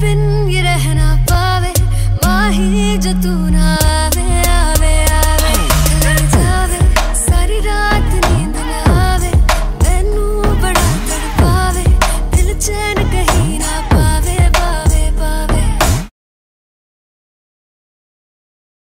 बिन ये रहना पावे माही जो तू ना